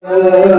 Thank.